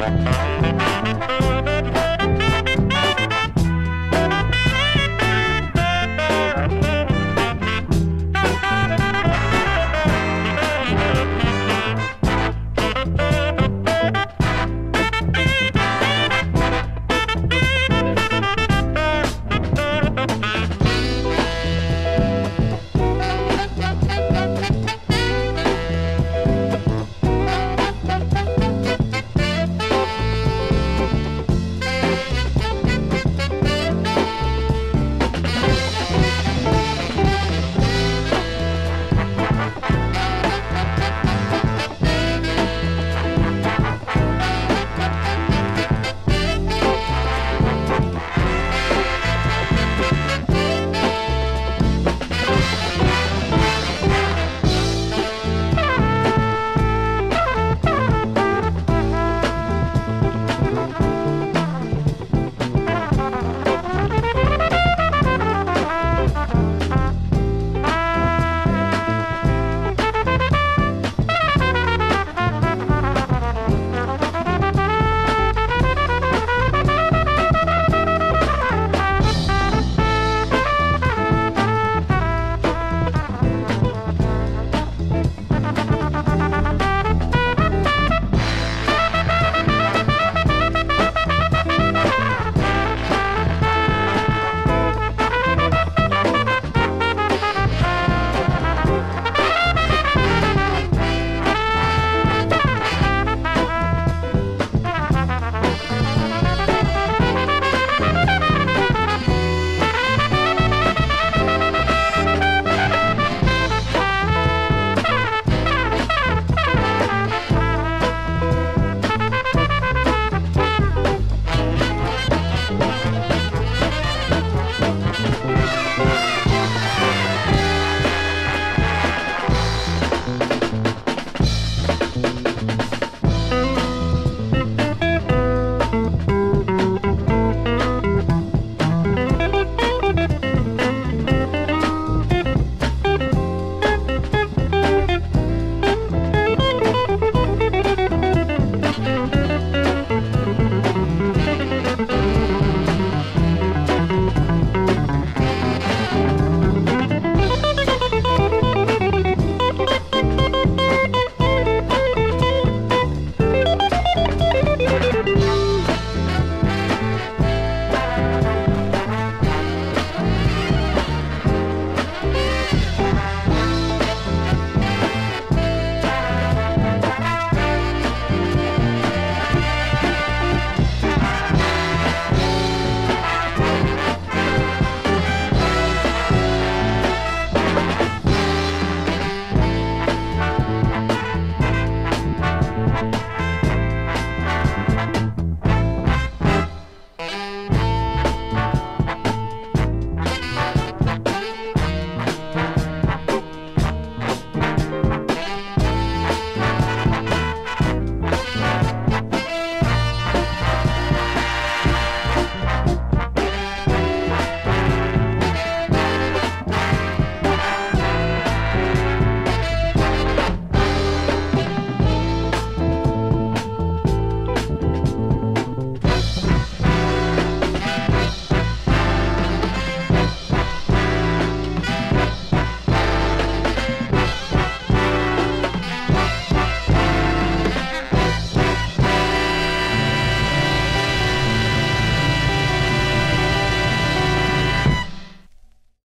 Música